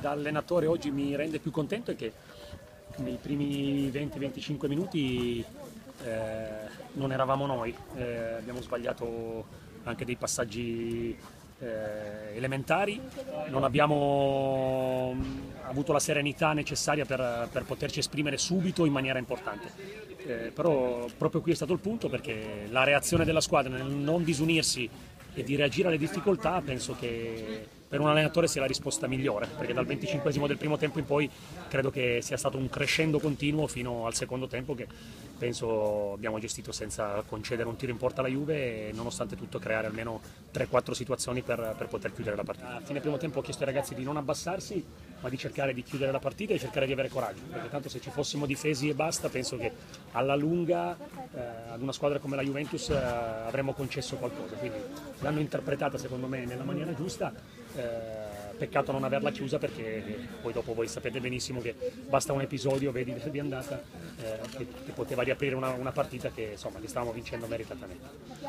Da allenatore oggi mi rende più contento è che nei primi 20-25 minuti eh, non eravamo noi, eh, abbiamo sbagliato anche dei passaggi eh, elementari, non abbiamo mm, avuto la serenità necessaria per, per poterci esprimere subito in maniera importante. Eh, però proprio qui è stato il punto perché la reazione della squadra nel non disunirsi e di reagire alle difficoltà penso che per un allenatore sia la risposta migliore, perché dal 25 del primo tempo in poi credo che sia stato un crescendo continuo fino al secondo tempo che penso abbiamo gestito senza concedere un tiro in porta alla Juve e nonostante tutto creare almeno 3-4 situazioni per, per, poter chiudere la partita. A fine primo tempo ho chiesto ai ragazzi di non abbassarsi, ma di cercare di chiudere la partita e cercare di avere coraggio, perché tanto se ci fossimo difesi e basta penso che alla lunga eh, ad una squadra come la Juventus eh, avremmo concesso qualcosa, quindi l'hanno interpretata secondo me nella maniera giusta eh, peccato non averla chiusa perché poi dopo voi sapete benissimo che basta un episodio, vedi di andata, eh, che, che, poteva riaprire una, una partita che, insomma, che stavamo vincendo meritatamente.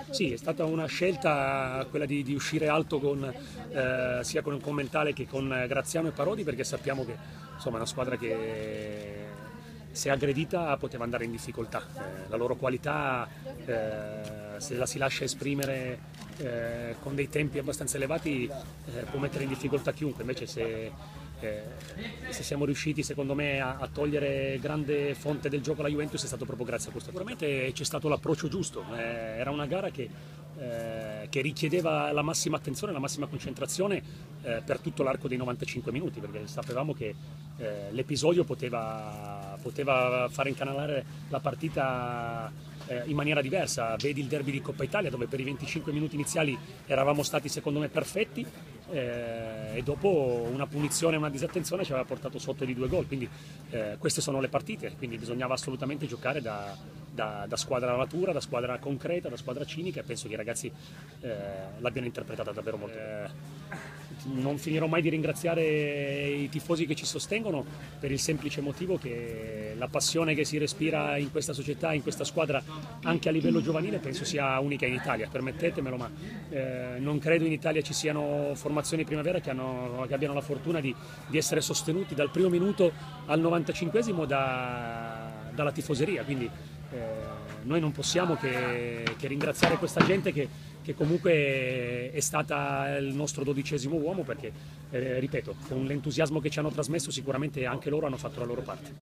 Sì, è stata una scelta quella di, di uscire alto con, eh, sia con, con Mentale che con Graziano e Parodi perché sappiamo che insomma, è una squadra che se aggredita poteva andare in difficoltà. Eh, la loro qualità, eh, se la si lascia esprimere eh, con dei tempi abbastanza elevati, eh, può mettere in difficoltà chiunque. Invece se, eh, se siamo riusciti secondo me a, a, togliere grande fonte del gioco alla Juventus è stato proprio grazie a questo. Sicuramente c'è stato l'approccio giusto, eh, era una gara che, che, richiedeva la massima attenzione, la massima concentrazione per tutto l'arco dei 95 minuti, perché sapevamo che l'episodio poteva poteva far incanalare la partita eh, in maniera diversa. Vedi il derby di Coppa Italia dove per i 25 minuti iniziali eravamo stati secondo me perfetti eh, e dopo una punizione e una disattenzione ci aveva portato sotto di due gol. Quindi eh, queste sono le partite, quindi bisognava assolutamente giocare da, da, da, squadra matura, da squadra concreta, da squadra cinica e penso che i ragazzi eh, l'abbiano interpretata davvero molto bene non finirò mai di ringraziare i tifosi che ci sostengono per il semplice motivo che la passione che si respira in questa società, in questa squadra, anche a livello giovanile, penso sia unica in Italia. Permettetemelo, ma eh, non credo in Italia ci siano formazioni primavera che, hanno, che abbiano la fortuna di, di, essere sostenuti dal primo minuto al 95esimo da, dalla tifoseria. Quindi, eh, noi non possiamo che, che ringraziare questa gente che, che, comunque è stata il nostro dodicesimo uomo perché, eh, ripeto, con l'entusiasmo che ci hanno trasmesso sicuramente anche loro hanno fatto la loro parte.